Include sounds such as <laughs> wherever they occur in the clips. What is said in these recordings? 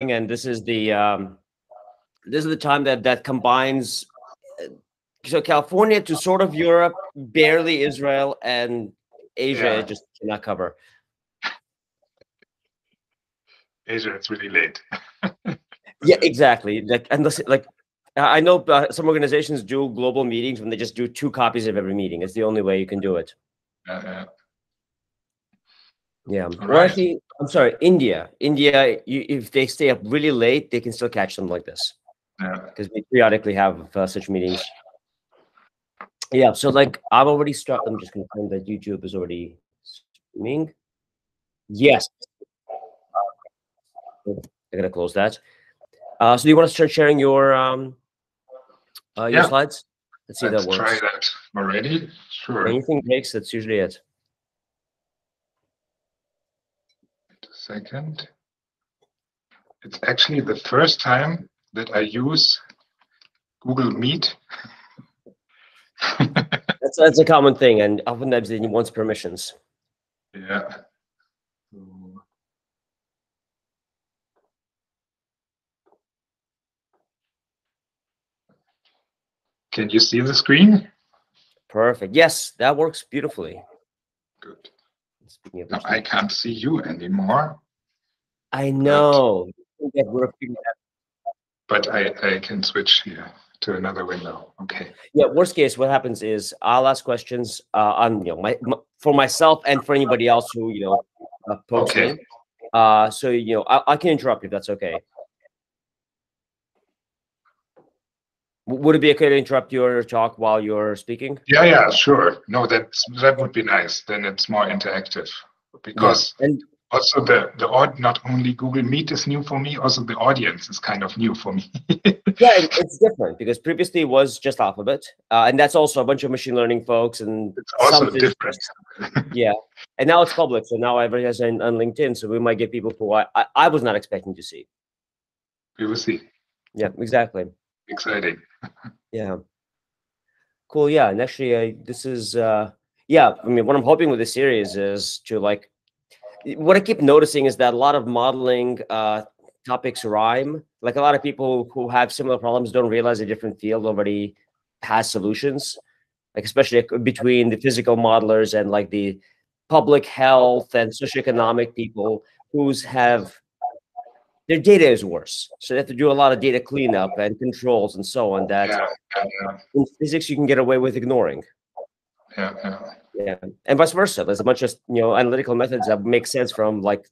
and this is the um, this is the time that that combines uh, so California to sort of Europe, barely Israel, and Asia Yeah. just cannot cover. Asia, it's really late. <laughs> Yeah, exactly. Like unless like I know uh, some organizations do global meetings when they just do two copies of every meeting. It's the only way you can do it. Uh, uh, Yeah. Right. actually, I'm sorry, India. India, you, if they stay up really late, they can still catch them like this yeah. because we periodically have uh, such meetings. Yeah. So like I've already started. I'm just gonna find that YouTube is already streaming. Yes. I'm going to close that. Uh, so do you want to start sharing your um uh, your Yeah. slides? Let's see if Let's that try works. that already. Sure. Anything breaks, that's usually it. Wait a second. It's actually the first time that I use Google Meet. <laughs> That's that's a common thing, and oftentimes it wants permissions. yeah. So- Can you see the screen? Perfect. Yes, that works beautifully. Good. Now I can't see you anymore, I know. That we're figuring out- but I, I can switch here to another window. Okay. Yeah. Worst case, what happens is I'll ask questions uh, on you know my, m for myself and for anybody else who you know uh, posts Okay. in. Uh, so you know I, I can interrupt if that's okay. Would it be okay to interrupt your talk while you're speaking? Yeah, yeah, sure. No, that's that would be nice. Then it's more interactive. Because And also the the odd not only Google Meet is new for me, also the audience is kind of new for me. <laughs> yeah, it, it's different because previously it was just Alphabet, uh, and that's also a bunch of machine learning folks and It's also different. <laughs> yeah, and now it's public, so now everybody has on, on LinkedIn, so we might get people who I, I, I was not expecting to see. We will see. Yeah, exactly. Exciting. Yeah, cool. Yeah, and actually, this is uh, yeah. I mean, what I'm hoping with this series is to like. What I keep noticing is that a lot of modeling uh, topics rhyme. Like a lot of people who have similar problems don't realize a different field already has solutions. Like especially between the physical modelers and like the public health and socioeconomic people who's have their data is worse. So they have to do a lot of data cleanup and controls and so on that Yeah, yeah, in physics you can get away with ignoring. yeah, yeah. Yeah, and vice versa. There's a bunch of you know analytical methods that make sense from like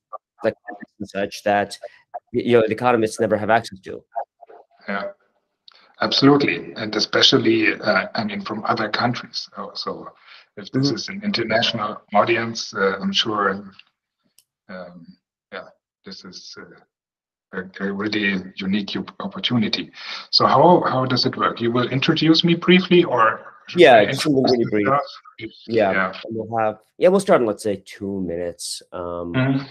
like and such that you know the economists never have access to. Yeah, absolutely, and especially, uh, I mean, from other countries. Oh, So, if this Mhm. is an international audience, uh, I'm sure, um, yeah, this is uh, a, a really unique opportunity. So, how how does it work? You will introduce me briefly, or Yeah, just really brief. Yeah, Yeah. we'll have yeah we'll start in let's say two minutes. Um, Mhm.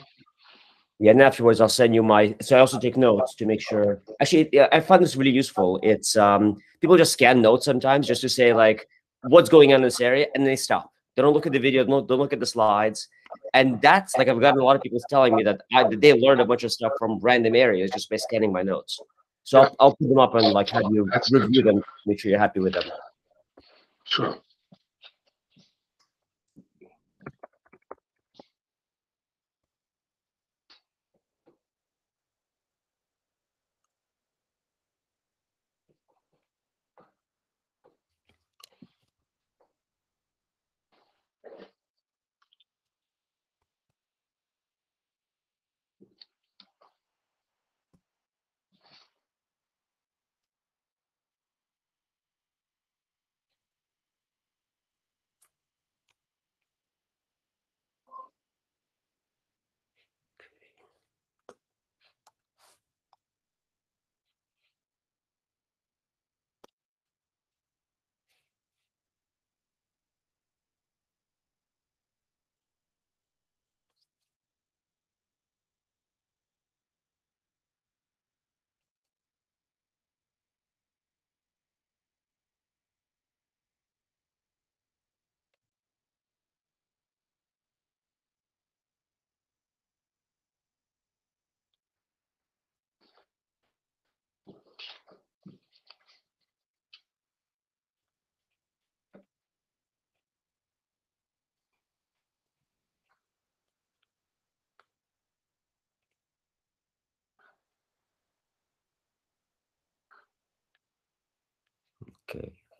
Yeah, and afterwards I'll send you my. So I also take notes to make sure. Actually, yeah, I find this really useful. It's um people just scan notes sometimes just to say like what's going on in this area, and they stop. They don't look at the video. Don't don't look at the slides, and that's like I've gotten a lot of people telling me that I, they learned a bunch of stuff from random areas just by scanning my notes. So I'll, I'll put them up and like have you That's review them, make sure you're happy with them. Sure.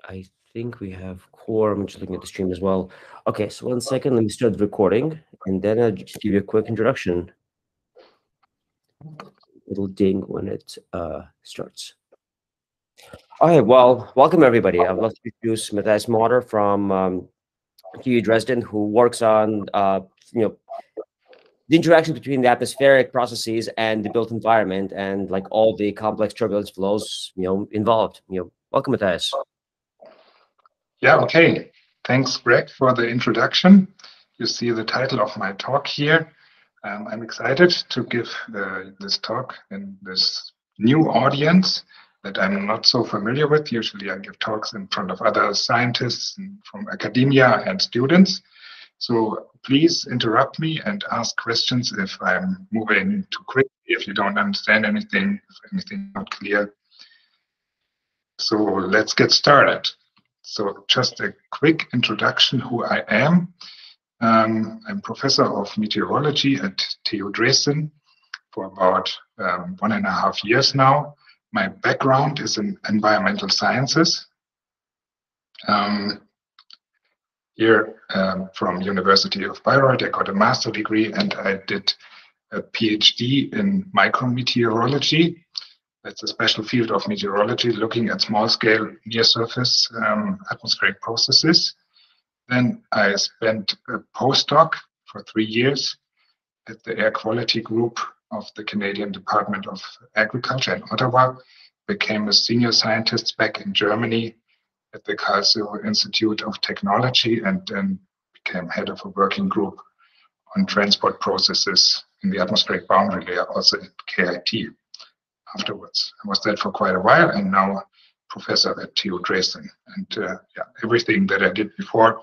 I think we have quorum. I'm just looking at the stream as well. Okay, so one second. Let me start the recording, and then I'll just give you a quick introduction. It'll ding when it uh, starts. All right, well, welcome everybody. I'd love to introduce Matthias Mauder from um, TU Dresden, who works on uh, you know the interaction between the atmospheric processes and the built environment, and like all the complex turbulence flows you know involved. You know, welcome, Matthias. Yeah. Okay. Thanks, Greg, for the introduction. You see the title of my talk here. Um, I'm excited to give this talk in this new audience that I'm not so familiar with. Usually I give talks in front of other scientists from academia and students. So please interrupt me and ask questions if I'm moving too quickly, if you don't understand anything, if anything not clear. So let's get started. So just a quick introduction who I am. Um, I'm professor of meteorology at TU Dresden for about um, one and a half years now. My background is in environmental sciences. Um, here um, from University of Bayreuth, I got a master degree and I did a PhD in micrometeorology. That's a special field of meteorology looking at small scale near surface um, atmospheric processes. Then I spent a postdoc for three years at the air quality group of the Canadian Department of Agriculture in Ottawa, became a senior scientist back in Germany at the Karlsruhe Institute of Technology, and then became head of a working group on transport processes in the atmospheric boundary layer, also at KIT afterwards. I was there for quite a while, and now a professor at TU Dresden. And uh, yeah, everything that I did before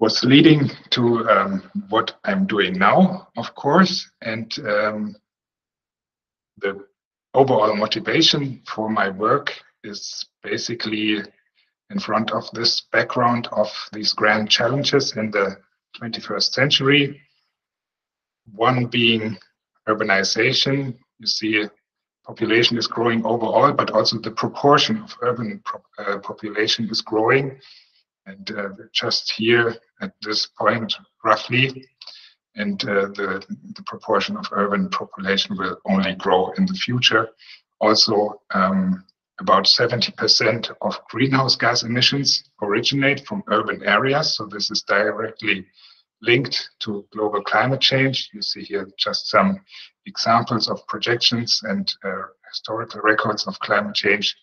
was leading to um, what I'm doing now, of course. And um, the overall motivation for my work is basically in front of this background of these grand challenges in the 21st century. One being urbanization. You see population is growing overall, but also the proportion of urban uh, population is growing. And uh, just here at this point, roughly, and uh, the, the proportion of urban population will only grow in the future. Also, um, about 70% of greenhouse gas emissions originate from urban areas. So this is directly linked to global climate change. You see here just some examples of projections and uh, historical records of climate change.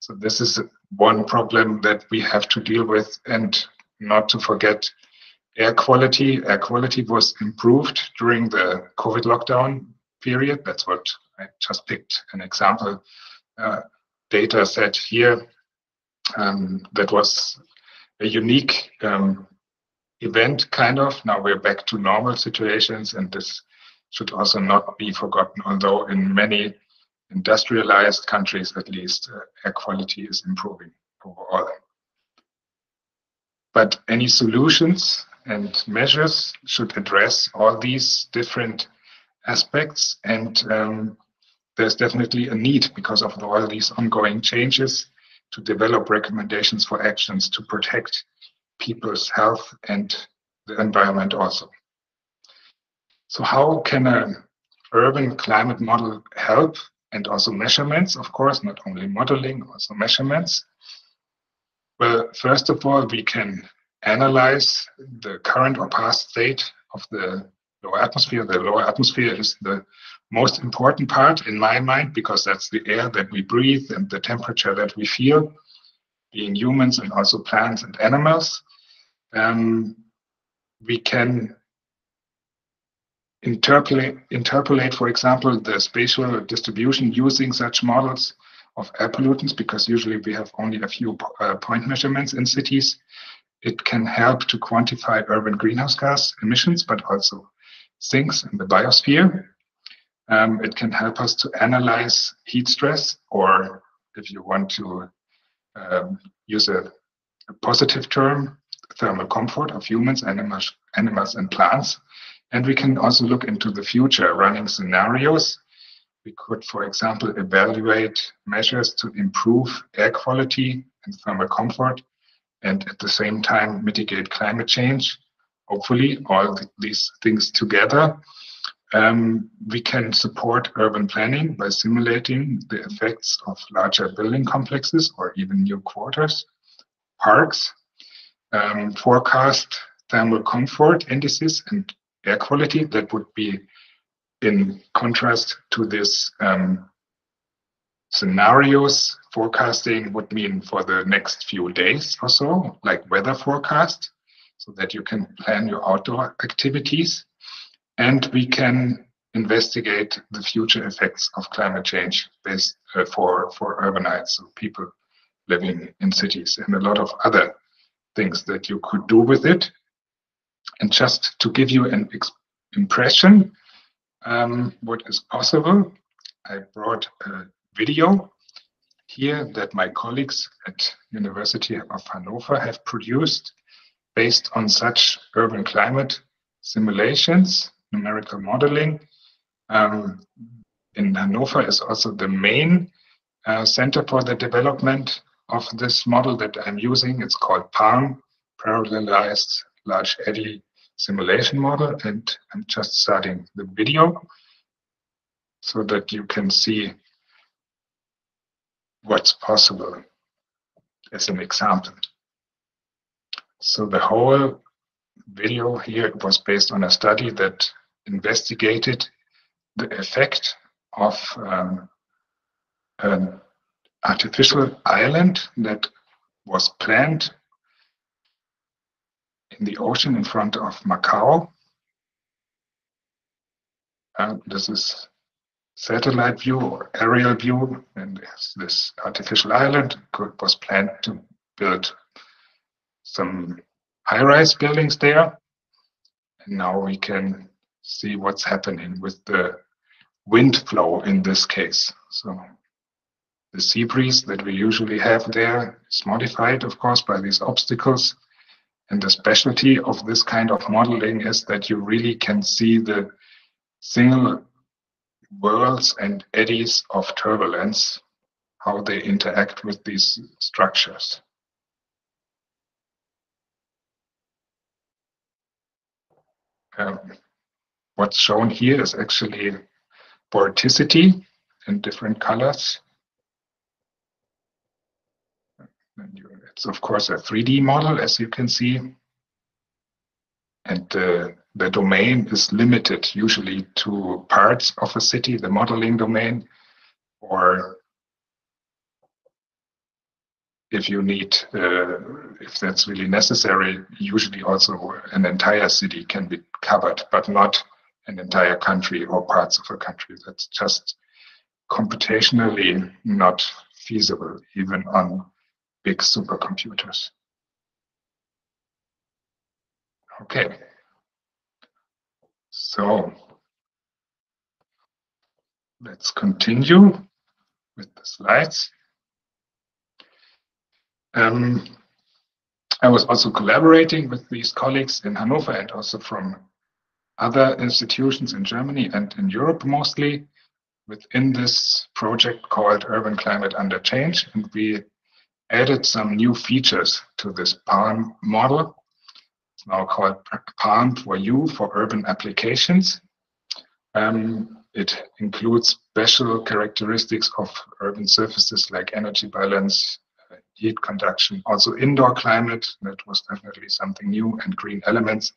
So this is one problem that we have to deal with and not to forget air quality. Air quality was improved during the COVID lockdown period. That's what I just picked an example uh, data set here. Um, that was a unique um, event, kind of. Now we're back to normal situations, and this should also not be forgotten, although in many industrialized countries, at least, uh, air quality is improving overall. But any solutions and measures should address all these different aspects. And um, there's definitely a need because of all these ongoing changes to develop recommendations for actions to protect people's health and the environment also. So how can an urban climate model help and also measurements, of course, not only modeling, also measurements? Well, first of all, we can analyze the current or past state of the lower atmosphere. The lower atmosphere is the most important part in my mind because that's the air that we breathe and the temperature that we feel, being humans and also plants and animals. Um, we can interpolate, interpolate, for example, the spatial distribution using such models of air pollutants because usually we have only a few uh, point measurements in cities. It can help to quantify urban greenhouse gas emissions, but also sinks in the biosphere. Um, it can help us to analyze heat stress, or if you want to um, use a, a, positive term, thermal comfort of humans, animals, animals, and plants. And we can also look into the future, running scenarios. We could, for example, evaluate measures to improve air quality and thermal comfort, and at the same time mitigate climate change. Hopefully, all th these things together, um, we can support urban planning by simulating the effects of larger building complexes or even new quarters, parks, um, forecast thermal comfort indices and air quality that would be in contrast to this um, scenarios forecasting would mean for the next few days or so, like weather forecast, so that you can plan your outdoor activities. And we can investigate the future effects of climate change based uh, for, for urbanites, so people living in cities, and a lot of other things that you could do with it. And just to give you an impression um, what is possible, I brought a video here that my colleagues at University of Hannover have produced based on such urban climate simulations, numerical modeling. Um, in Hannover is also the main uh, center for the development of this model that I'm using. It's called PALM, Parallelized Large Eddy Simulation Model. And I'm just starting the video so that you can see what's possible as an example. So the whole video here was based on a study that investigated the effect of um, an artificial island that was planned in the ocean in front of Macau. And this is satellite view or aerial view, and this artificial island could, was planned to build some high-rise buildings there. And now we can see what's happening with the wind flow in this case. So the sea breeze that we usually have there is modified, of course, by these obstacles. And the specialty of this kind of modeling is that you really can see the single whirls and eddies of turbulence, how they interact with these structures. Um, what's shown here is actually vorticity in different colors. It's of course a 3D model, as you can see. And uh, the domain is limited usually to parts of a city, the modeling domain, or if you need, uh, if that's really necessary, usually also an entire city can be covered, but not an entire country or parts of a country. That's just computationally not feasible, even on big supercomputers. Okay. So let's continue with the slides. Um, I was also collaborating with these colleagues in Hanover and also from other institutions in Germany and in Europe mostly within this project called Urban Climate Under Change. And we added some new features to this PALM model it's now called PALM-4U for urban applications. Um, it includes special characteristics of urban surfaces like energy balance, uh, heat conduction, also indoor climate. That was definitely something new, and green elements.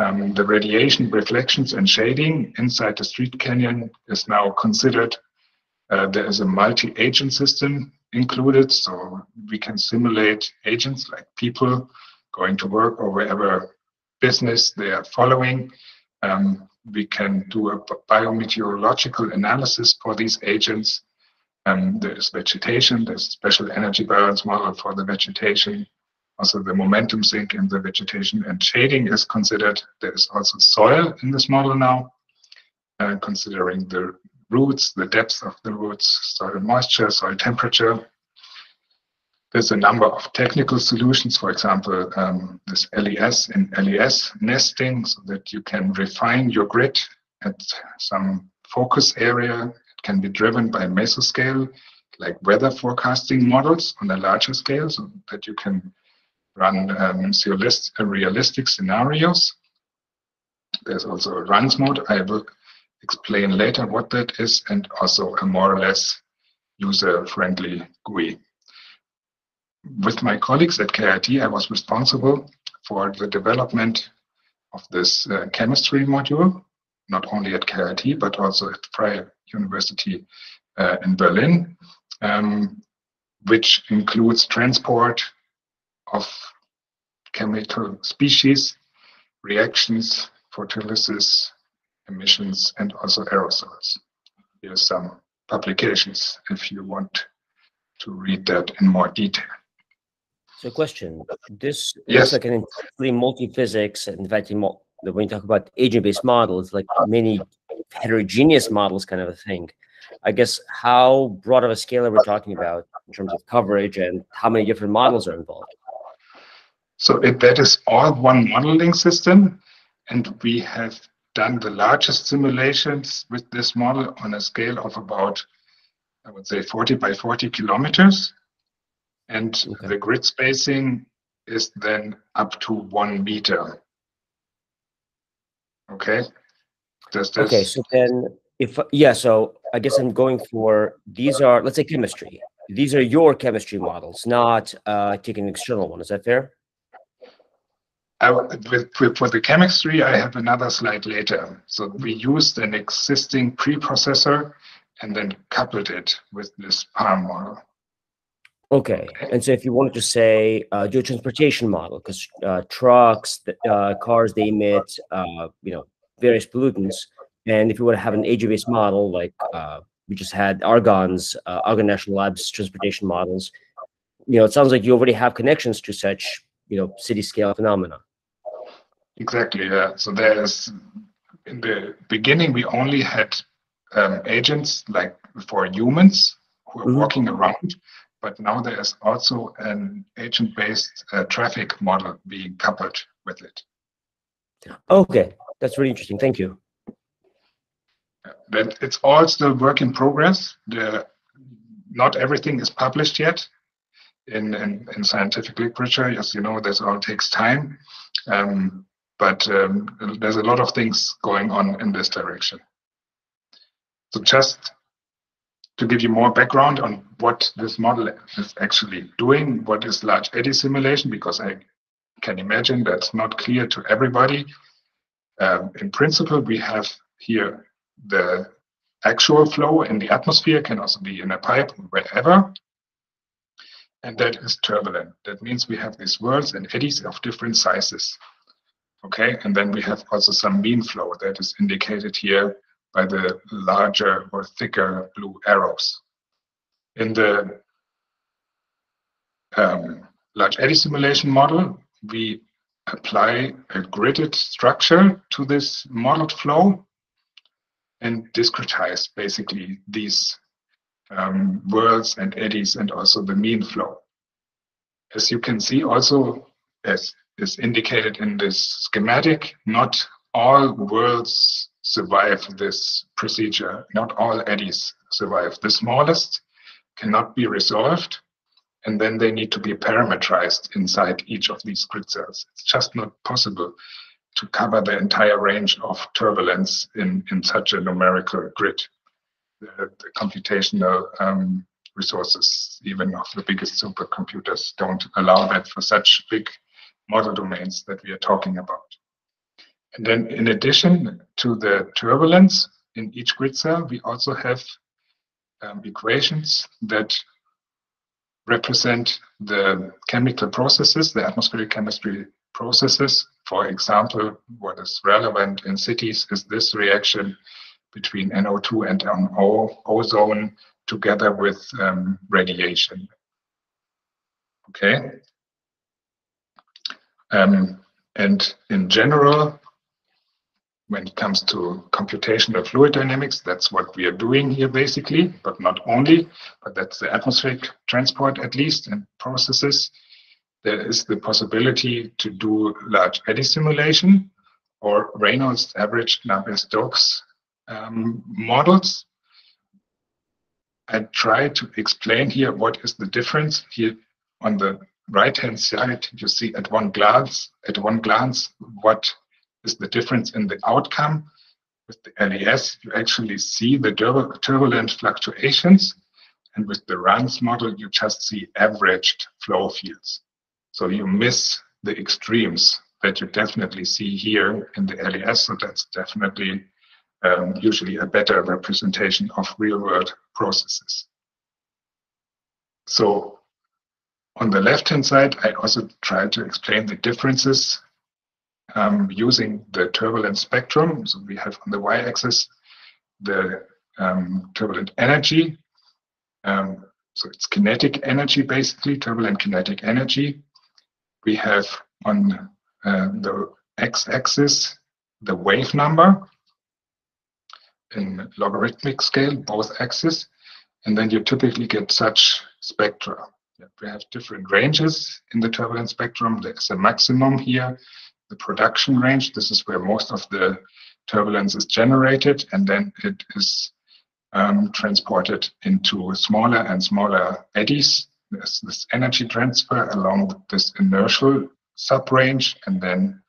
Um, the radiation, reflections, and shading inside the street canyon is now considered. Uh, there is a multi-agent system included, so we can simulate agents like people going to work or wherever business they are following. Um, we can do a biometeorological analysis for these agents. Um, there's vegetation, there's special energy balance model for the vegetation. Also the momentum sink in the vegetation and shading is considered. There is also soil in this model now, uh, considering the roots, the depth of the roots, soil moisture, soil temperature, there's a number of technical solutions, for example, um, this LES and LES nesting, so that you can refine your grid at some focus area. It can be driven by mesoscale like weather forecasting models on a larger scale so that you can run um, realistic scenarios. There's also a RANS mode. I will explain later what that is and also a more or less user-friendly GUI. With my colleagues at KIT, I was responsible for the development of this uh, chemistry module, not only at KIT, but also at Freie University uh, in Berlin, um, which includes transport of chemical species, reactions, photolysis, emissions, and also aerosols. Here are some publications if you want to read that in more detail. So question, this yes. looks like an entirely multi-physics, and in fact, when you talk about agent-based models, like many heterogeneous models kind of a thing. I guess how broad of a scale are we talking about in terms of coverage and how many different models are involved? So that is all one modeling system, and we have done the largest simulations with this model on a scale of about, I would say, 40 by 40 kilometers. And okay. the grid spacing is then up to one meter. Okay. Does this... Okay, so then if, yeah, so I guess I'm going for, these are, let's say chemistry. These are your chemistry models, not uh, taking an external one. Is that fair? I, with, with, for the chemistry, I have another slide later. So we used an existing preprocessor and then coupled it with this PALM model. Okay. And so if you wanted to say uh, do a transportation model, because uh, trucks, uh, cars, they emit, uh, you know, various pollutants. And if you want to have an agent-based model, like uh, we just had Argonne's, uh, Argonne National Labs transportation models, you know, it sounds like you already have connections to such, you know, city scale phenomena. Exactly. Yeah. So there's in the beginning we only had um, agents like for humans who are mm-hmm. walking around, but now there is also an agent-based uh, traffic model being coupled with it. Okay, that's really interesting. Thank you. But it's all still work in progress. The not everything is published yet in, in, in scientific literature. As you know, this all takes time. Um, but um, there's a lot of things going on in this direction. So just to give you more background on what this model is actually doing, what is large eddy simulation, because I can imagine that's not clear to everybody. Um, in principle, we have here the actual flow in the atmosphere, can also be in a pipe, wherever. And that is turbulent. That means we have these whirls and eddies of different sizes. Okay, and then we have also some mean flow that is indicated here by the larger or thicker blue arrows. In the um, large eddy simulation model, we apply a gridded structure to this modeled flow and discretize basically these um, whirls and eddies and also the mean flow. As you can see also, as is indicated in this schematic. Not all worlds survive this procedure. Not all eddies survive. The smallest cannot be resolved, and then they need to be parametrized inside each of these grid cells. It's just not possible to cover the entire range of turbulence in, in such a numerical grid. The, the computational um, resources, even of the biggest supercomputers, don't allow that for such big model domains that we are talking about. And then in addition to the turbulence in each grid cell, we also have um, equations that represent the chemical processes, the atmospheric chemistry processes. For example, what is relevant in cities is this reaction between NO2 and NO, ozone together with um, radiation. Okay, um, and in general, when it comes to computational fluid dynamics, that's what we are doing here basically, but not only, but that's the atmospheric transport at least and processes. There is the possibility to do large eddy simulation or Reynolds average Navier-Stokes um, models. I try to explain here what is the difference here on the right hand side. You see at one glance, at one glance, what is the difference in the outcome. With the LES, you actually see the turbulent fluctuations. And with the RANS model, you just see averaged flow fields. So you miss the extremes that you definitely see here in the LES. So that's definitely um, usually a better representation of real world processes. So on the left hand side, I also try to explain the differences um, using the turbulent spectrum. So we have on the y axis the um, turbulent energy. Um, so it's kinetic energy, basically, turbulent kinetic energy. We have on uh, the x axis the wave number in logarithmic scale, both axes, and then you typically get such spectra. We have different ranges in the turbulent spectrum. There's a maximum here, the production range. This is where most of the turbulence is generated, and then it is um, transported into smaller and smaller eddies. There's this energy transfer along this inertial subrange, and then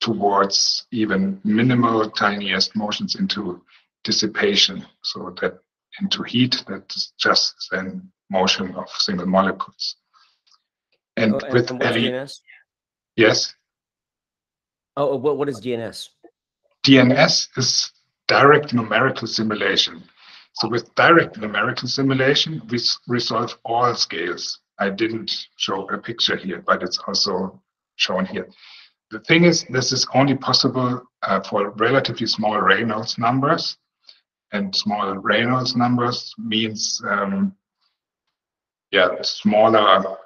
towards even minimal tiniest motions into dissipation so that into heat that is just then motion of single molecules and, Oh, and- with and DNS? yes Oh, what, what is DNS? dns is direct numerical simulation so with direct numerical simulation we resolve all scales i didn't show a picture here but it's also shown here the thing is, this is only possible uh, for relatively small Reynolds numbers. And small Reynolds numbers means, um, yeah, smaller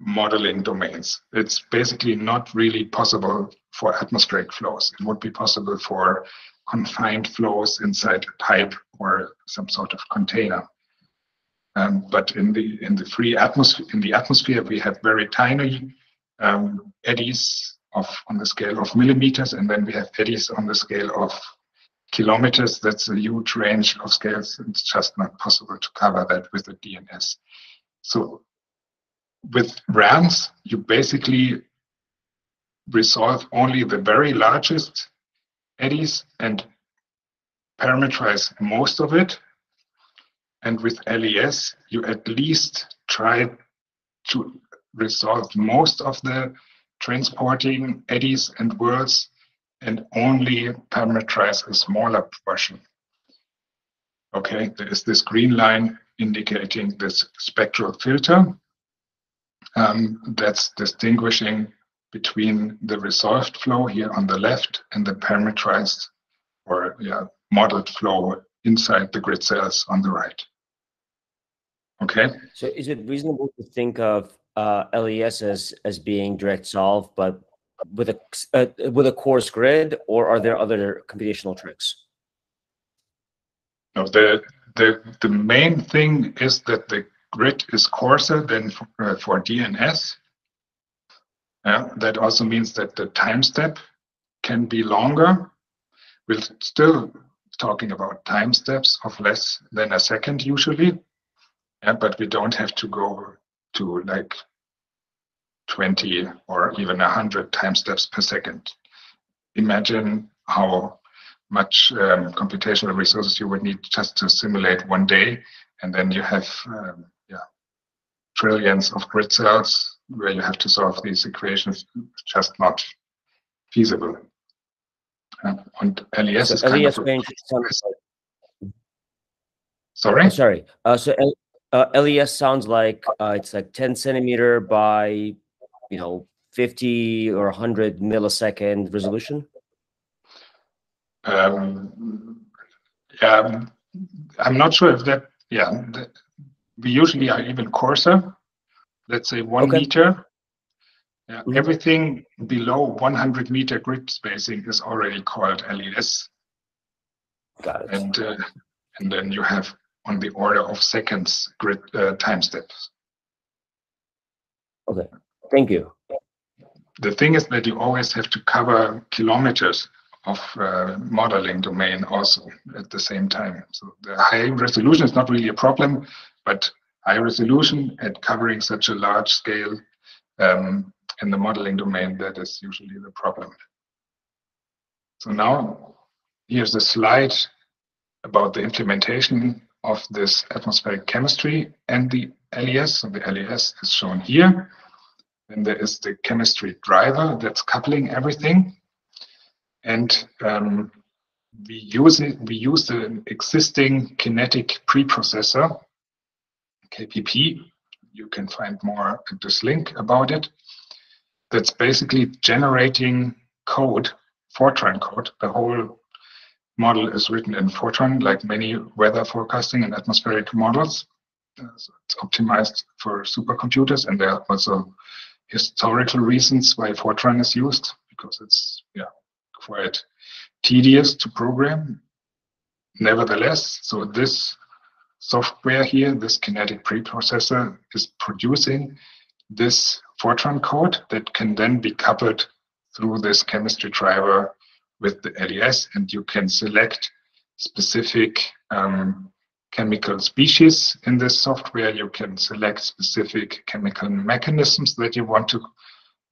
modeling domains. It's basically not really possible for atmospheric flows. It would be possible for confined flows inside a pipe or some sort of container. Um, but in the in the free atmosphere, in the atmosphere, we have very tiny um, eddies of on the scale of millimeters, and then we have eddies on the scale of kilometers. That's a huge range of scales. It's just not possible to cover that with the DNS. So with RANS, you basically resolve only the very largest eddies and parameterize most of it. And with LES, you at least try to resolve most of the transporting eddies and whirls and only parameterize a smaller portion. Okay, there is this green line indicating this spectral filter um, that's distinguishing between the resolved flow here on the left and the parameterized or yeah, modeled flow inside the grid cells on the right. Okay. So is it reasonable to think of uh, LES as as being direct solve, but with a uh, with a coarse grid, or are there other computational tricks? No, the the the main thing is that the grid is coarser than for, uh, for DNS. Yeah, that also means that the time step can be longer. We're still talking about time steps of less than a second usually. Yeah, but we don't have to go to like 20 or even 100 time steps per second. Imagine how much um, computational resources you would need just to simulate one day, and then you have um, yeah trillions of grid cells where you have to solve these equations. Just not feasible. Uh, and LES is So kind LES of a- range like, sorry. oh, sorry. Uh, so L, uh, LES sounds like uh, it's like 10 centimeter by, you know, 50 or 100 millisecond resolution. Um, yeah, I'm not sure if that, yeah, that, we usually are even coarser. Let's say one Okay. meter. Yeah, Mhm. Everything below 100 meter grid spacing is already called LES, Got it. and uh, and then you have on the order of seconds grid uh, time steps. Okay, thank you. The thing is that you always have to cover kilometers of uh, modeling domain also at the same time. So the high resolution is not really a problem, but high resolution at covering such a large scale um, in the modeling domain, that is usually the problem. So now here's a slide about the implementation of this atmospheric chemistry and the LES. So the LES is shown here. Then there is the chemistry driver that's coupling everything. And um, we use it, we use the existing kinetic preprocessor, KPP. You can find more at this link about it. That's basically generating code, Fortran code. The whole model is written in Fortran, like many weather forecasting and atmospheric models. Uh, so it's optimized for supercomputers, and there are also historical reasons why Fortran is used because it's quite tedious to program. Nevertheless, so this software here, this kinetic preprocessor, is producing this Fortran code that can then be coupled through this chemistry driver with the LES, and you can select specific um, chemical species in this software. You can select specific chemical mechanisms that you want to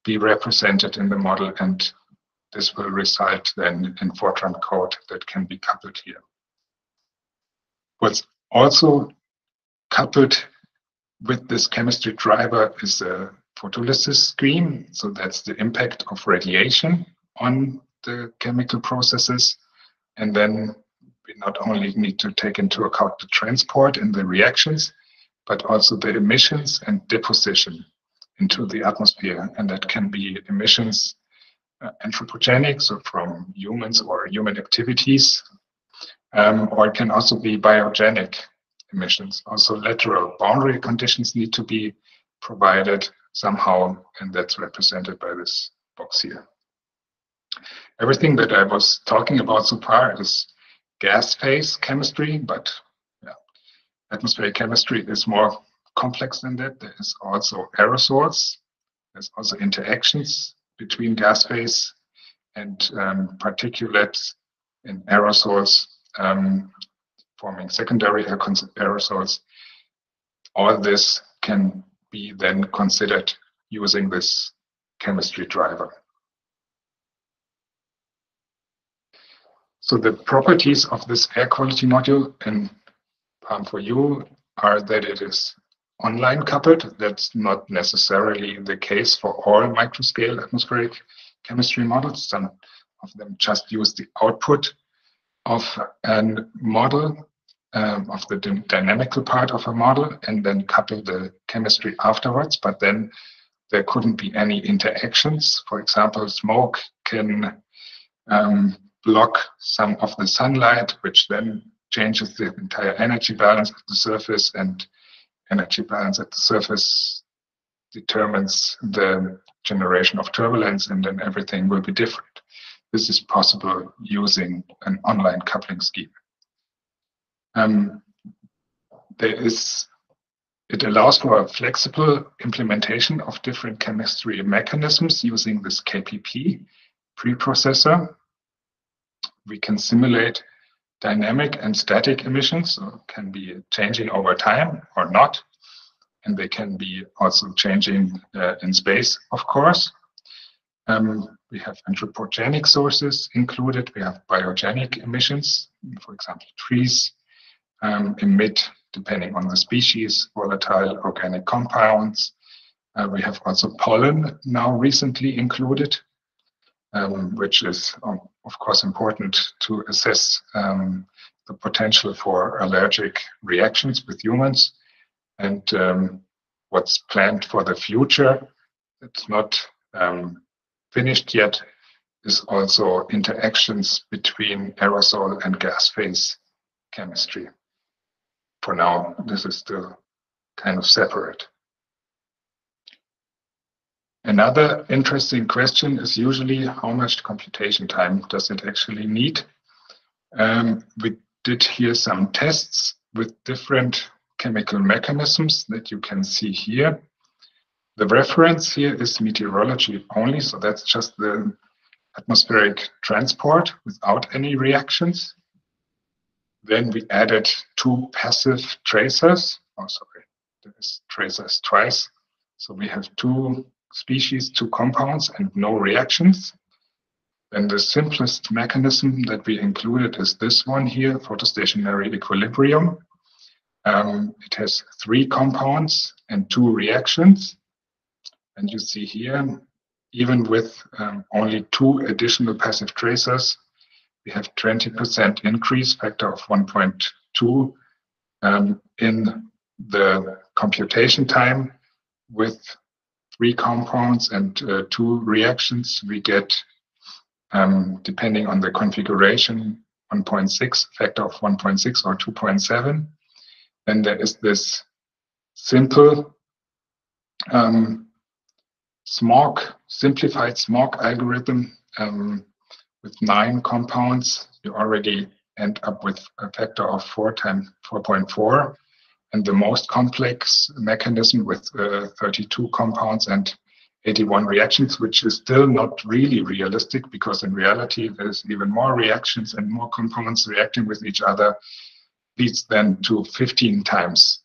be represented in the model, and this will result then in Fortran code that can be coupled here. What's also coupled with this chemistry driver is a photolysis scheme. So that's the impact of radiation on the chemical processes. And then we not only need to take into account the transport and the reactions, but also the emissions and deposition into the atmosphere. And that can be emissions anthropogenic, so from humans or human activities, um, or it can also be biogenic emissions. Also, lateral boundary conditions need to be provided somehow, and that's represented by this box here. Everything that I was talking about so far is gas phase chemistry, but yeah, atmospheric chemistry is more complex than that. There is also aerosols. There's also interactions between gas phase and um, particulates and aerosols um, forming secondary aerosols. All this can be then considered using this chemistry driver. So the properties of this air quality module in PALM4U are that it is online coupled. That's not necessarily the case for all microscale atmospheric chemistry models. Some of them just use the output of a model, um, of the dynamical part of a model, and then couple the chemistry afterwards. But then there couldn't be any interactions. For example, smoke can um, block some of the sunlight, which then changes the entire energy balance of the surface, and energy balance at the surface determines the generation of turbulence, and then everything will be different. This is possible using an online coupling scheme. Um, there is, it allows for a flexible implementation of different chemistry mechanisms using this KPP preprocessor we can simulate dynamic and static emissions, so can be changing over time or not. And they can be also changing uh, in space, of course. Um, we have anthropogenic sources included. We have biogenic emissions. For example, trees um, emit, depending on the species, volatile organic compounds. Uh, we have also pollen now recently included um, which is, um, of course, important to assess um, the potential for allergic reactions with humans and um, what's planned for the future. It's not um, finished yet, is also interactions between aerosol and gas phase chemistry. For now, this is still kind of separate. Another interesting question is usually how much computation time does it actually need? Um, we did here some tests with different chemical mechanisms that you can see here. The reference here is meteorology only, so that's just the atmospheric transport without any reactions. Then we added two passive tracers. Oh, sorry, there's tracers twice. So we have two species, two compounds, and no reactions. Then the simplest mechanism that we included is this one here, photostationary equilibrium. Um, it has three compounds and two reactions. And you see here, even with um, only two additional passive tracers, we have 20% increase factor of 1.2 um, in the computation time with three compounds and uh, two reactions, we get, um, depending on the configuration, 1.6, factor of 1.6 or 2.7. Then there is this simple um, smog, simplified smog algorithm um, with nine compounds. You already end up with a factor of 4 times 4.4 and the most complex mechanism with uh, 32 compounds and 81 reactions, which is still not really realistic because in reality there's even more reactions and more compounds reacting with each other leads then to 15 times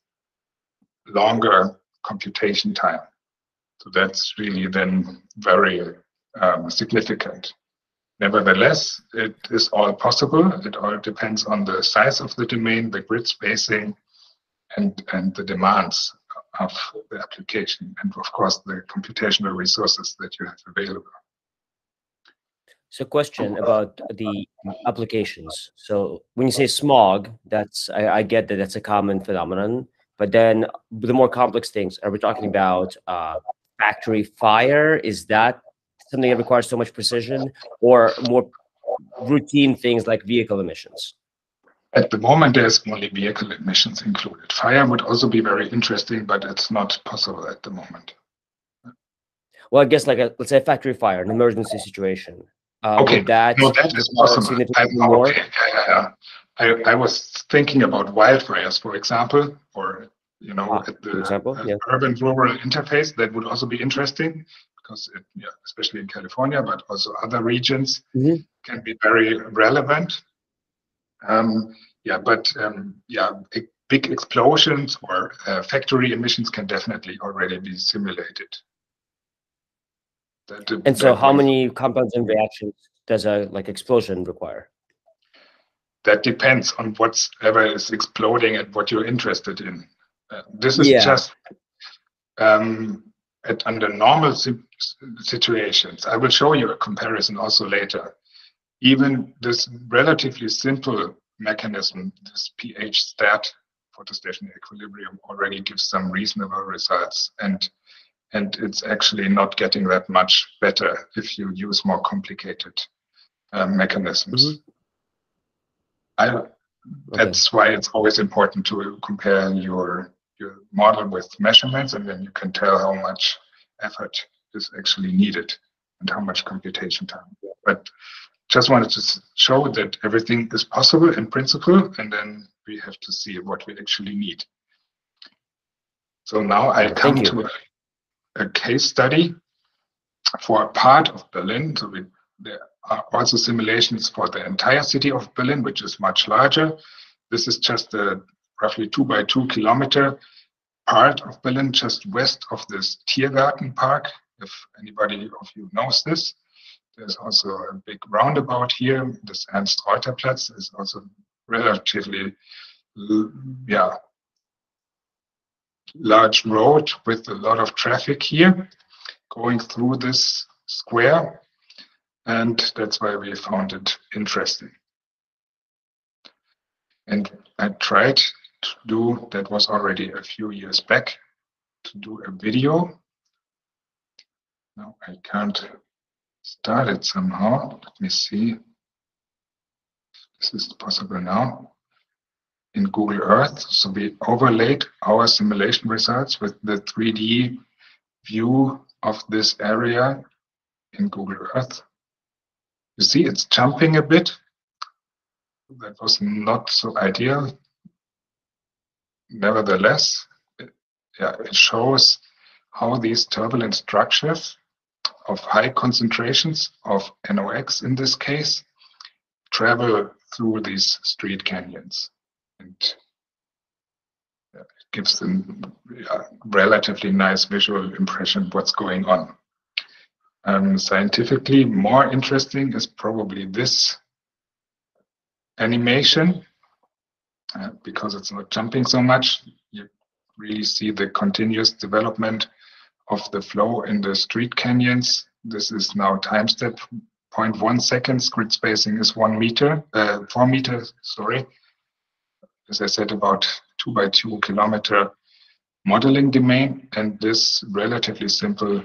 longer computation time. So that's really then very um, significant. Nevertheless, it is all possible. It all depends on the size of the domain, the grid spacing, and, and the demands of the application, and of course the computational resources that you have available. So, question about the applications. So, when you say smog, that's I, I, get that that's a common phenomenon. But then, the more complex things, are we talking about uh, factory fire? Is that something that requires so much precision, or more routine things like vehicle emissions? At the moment, there's only vehicle emissions included. Fire would also be very interesting, but it's not possible at the moment. Well, I guess like a, let's say a factory fire, an emergency situation. Uh, okay, that no, that is possible. I, okay. yeah, yeah, I, I was thinking about wildfires, for example, or you know, ah, at the example, uh, yeah. urban-rural interface. That would also be interesting because, it, yeah, especially in California, but also other regions, mm -hmm. can be very relevant. Um, yeah, but um, yeah, big explosions or uh, factory emissions can definitely already be simulated. That, and so, how many compounds and reactions does a like explosion require? That depends on whatever is exploding and what you're interested in. Uh, this is yeah. just um, at, under normal situations. I will show you a comparison also later even this relatively simple mechanism, this pH stat photostationary equilibrium already gives some reasonable results and and it's actually not getting that much better if you use more complicated uh, mechanisms. Mm -hmm. I, that's okay. why it's always important to compare your your model with measurements and then you can tell how much effort is actually needed and how much computation time. But just wanted to show that everything is possible in principle, and then we have to see what we actually need. So now I come to a, a, case study for a part of Berlin. So we, there are also simulations for the entire city of Berlin, which is much larger. This is just a roughly two by two kilometer part of Berlin, just west of this Tiergarten Park, if anybody of you knows this. There's also a big roundabout here. Reuter Platz is also relatively, yeah, large road with a lot of traffic here going through this square. And that's why we found it interesting. And I tried to do, that was already a few years back, to do a video. No, I can't started somehow. Let me see. This is possible now in Google Earth. So we overlaid our simulation results with the 3D view of this area in Google Earth. You see it's jumping a bit. That was not so ideal. Nevertheless, it, yeah, it shows how these turbulent structures of high concentrations of NOx in this case travel through these street canyons. And it gives them a relatively nice visual impression what's going on. Um, scientifically, more interesting is probably this animation uh, because it's not jumping so much. You really see the continuous development of the flow in the street canyons. This is now time step 0.1 seconds. Grid spacing is one meter, uh, four meters, sorry. As I said, about two by two kilometer modeling domain and this relatively simple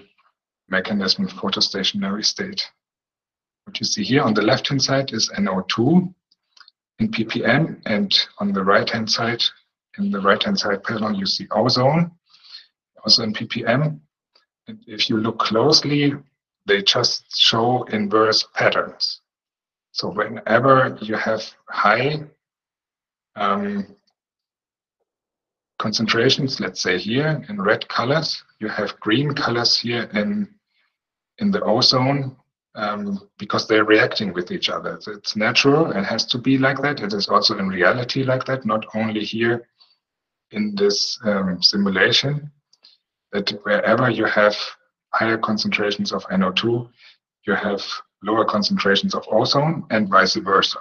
mechanism photostationary state. What you see here on the left-hand side is NO2 in ppm, and on the right-hand side, in the right-hand side panel, you see ozone, also in ppm. If you look closely, they just show inverse patterns. So whenever you have high um, concentrations, let's say here in red colors, you have green colors here in, in the ozone um, because they're reacting with each other. It's natural and has to be like that. It is also in reality like that, not only here in this um, simulation, that wherever you have higher concentrations of NO2, you have lower concentrations of ozone and vice versa.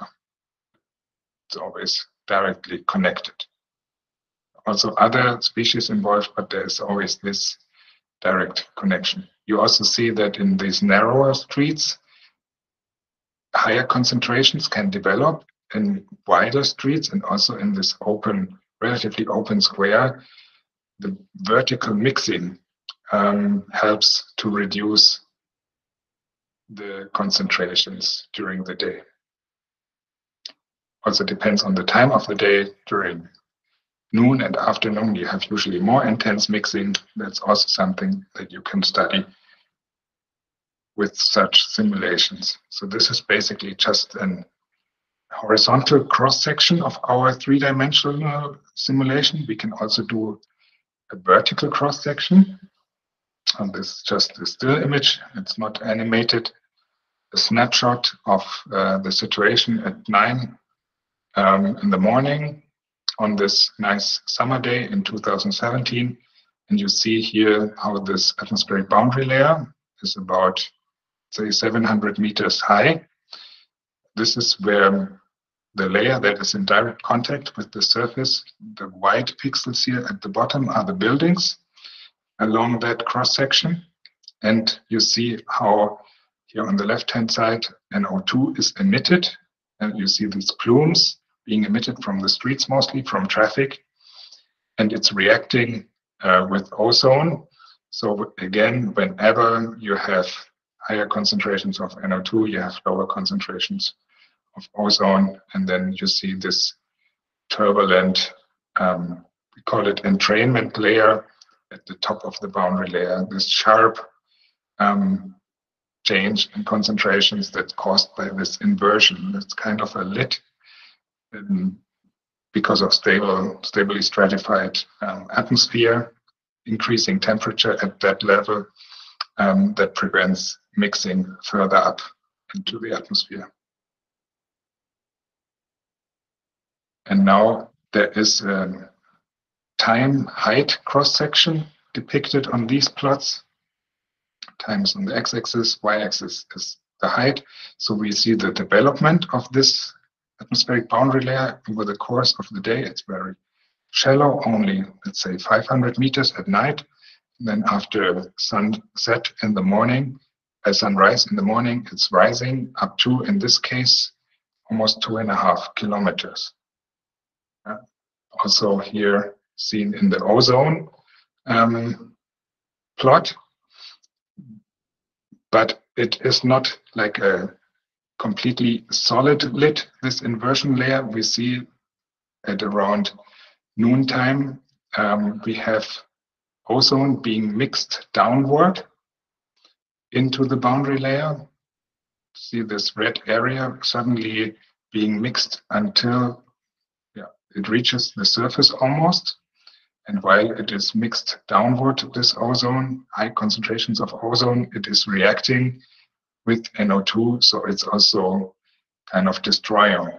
It's always directly connected. Also other species involved, but there's always this direct connection. You also see that in these narrower streets, higher concentrations can develop in wider streets and also in this open, relatively open square. The vertical mixing um, helps to reduce the concentrations during the day. Also depends on the time of the day during noon and afternoon, you have usually more intense mixing. That's also something that you can study with such simulations. So this is basically just an horizontal cross-section of our three-dimensional simulation. We can also do a vertical cross-section. And this is just a still image. It's not animated. A snapshot of uh, the situation at 9 um, in the morning on this nice summer day in 2017. And you see here how this atmospheric boundary layer is about, say, 700 meters high. This is where the layer that is in direct contact with the surface, the white pixels here at the bottom are the buildings along that cross section. And you see how here on the left hand side, NO2 is emitted. And you see these plumes being emitted from the streets, mostly from traffic, and it's reacting uh, with ozone. So again, whenever you have higher concentrations of NO2, you have lower concentrations of ozone, and then you see this turbulent, um, we call it entrainment layer at the top of the boundary layer, this sharp um, change in concentrations that's caused by this inversion. It's kind of a lid um, because of stable, stably stratified um, atmosphere, increasing temperature at that level um, that prevents mixing further up into the atmosphere. And now there is a time height cross section depicted on these plots. Time is on the x-axis, y-axis is the height. So we see the development of this atmospheric boundary layer over the course of the day. It's very shallow, only let's say 500 meters at night. And then after sunset in the morning, as sunrise in the morning, it's rising up to, in this case, almost two and a half kilometers. Also here seen in the ozone um, plot, but it is not like a completely solid lid, this inversion layer we see at around noontime. Um, we have ozone being mixed downward into the boundary layer. See this red area suddenly being mixed until it reaches the surface almost. And while it is mixed downward, this ozone, high concentrations of ozone, it is reacting with NO2. So it's also kind of destroying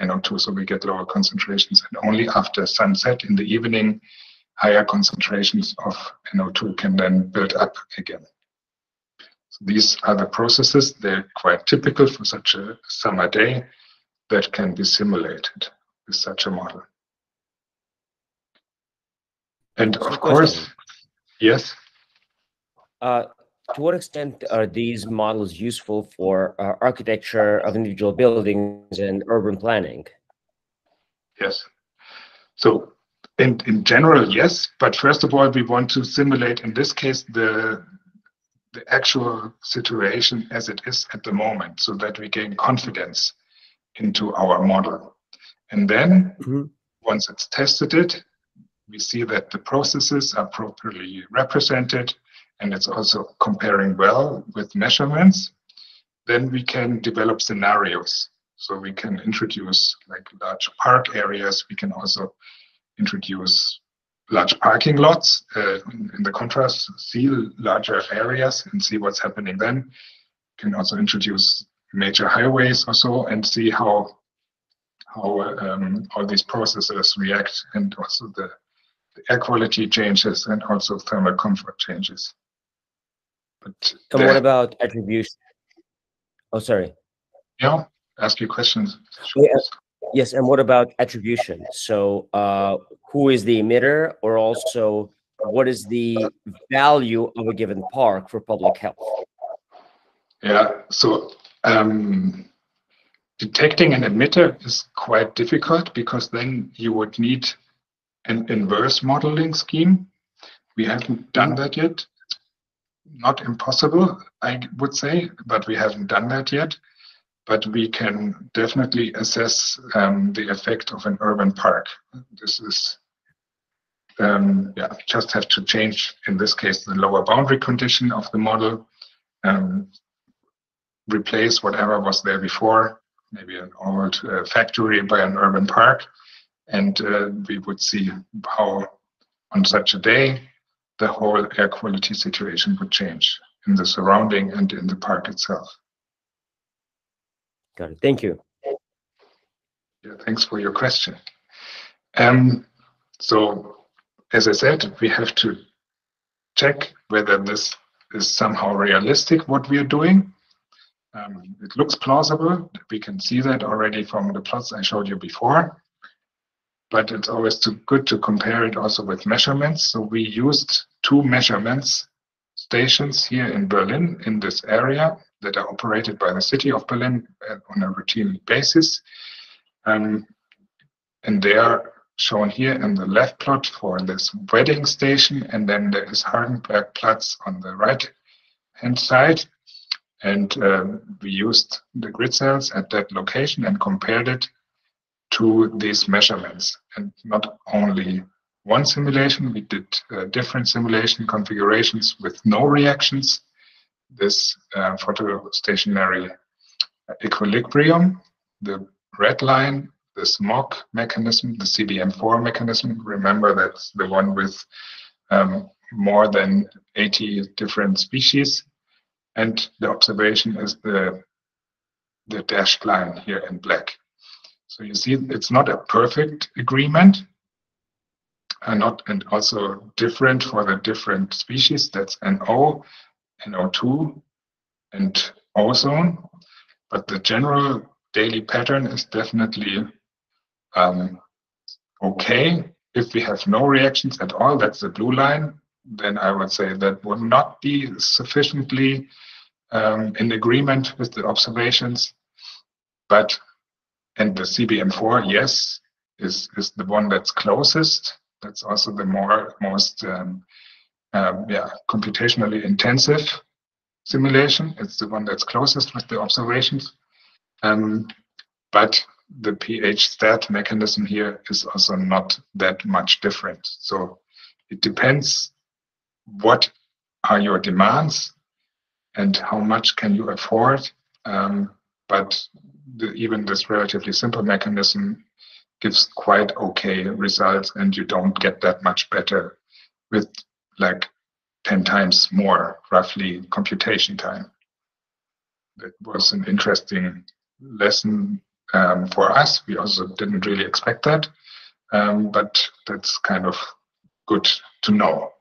NO2. So we get lower concentrations. And only after sunset in the evening, higher concentrations of NO2 can then build up again. So these are the processes. They're quite typical for such a summer day that can be simulated with such a model. And of course, yes. Uh, to what extent are these models useful for uh, architecture of individual buildings and urban planning? Yes. So in, in general, yes. But first of all, we want to simulate, in this case, the, the actual situation as it is at the moment so that we gain confidence into our model. And then mm -hmm. once it's tested it, we see that the processes are properly represented and it's also comparing well with measurements, then we can develop scenarios. So we can introduce like large park areas. We can also introduce large parking lots uh, in the contrast, see larger areas and see what's happening then. We can also introduce major highways or so and see how how um, all these processes react and also the the air quality changes and also thermal comfort changes. But and what about attribution? Oh, sorry. Yeah, ask your questions. Yeah. Yes, and what about attribution? So, uh, who is the emitter, or also what is the value of a given park for public health? Yeah, so um, detecting an emitter is quite difficult because then you would need an inverse modeling scheme. We haven't done that yet. Not impossible, I would say, but we haven't done that yet. But we can definitely assess um, the effect of an urban park. This is, um, yeah, just have to change, in this case, the lower boundary condition of the model, um, replace whatever was there before, maybe an old uh, factory by an urban park, and uh, we would see how on such a day the whole air quality situation would change in the surrounding and in the park itself. Got it. Thank you. Yeah, thanks for your question. Um, so, as I said, we have to check whether this is somehow realistic what we are doing. Um, it looks plausible. We can see that already from the plots I showed you before but it's always too good to compare it also with measurements. So we used two measurements stations here in Berlin in this area that are operated by the city of Berlin uh, on a routine basis. Um, and they are shown here in the left plot for this Wedding station, and then there is Hardenbergplatz on the right hand side. And um, we used the grid cells at that location and compared it to these measurements. And not only one simulation, we did uh, different simulation configurations with no reactions. This uh, photostationary equilibrium, the red line, the smog mechanism, the CBM4 mechanism. Remember that's the one with um, more than 80 different species. And the observation is the, the dashed line here in black. So you see, it's not a perfect agreement, and not and also different for the different species. That's NO, NO2, and ozone. But the general daily pattern is definitely um, okay. If we have no reactions at all, that's the blue line, then I would say that would not be sufficiently um, in agreement with the observations. But and the CBM4, yes, is, is the one that's closest. That's also the more most um, um, yeah, computationally intensive simulation. It's the one that's closest with the observations. Um, but the pH stat mechanism here is also not that much different. So it depends what are your demands and how much can you afford. Um, but the, even this relatively simple mechanism gives quite okay results and you don't get that much better with like 10 times more roughly computation time. That was an interesting lesson um, for us. We also didn't really expect that, um, but that's kind of good to know.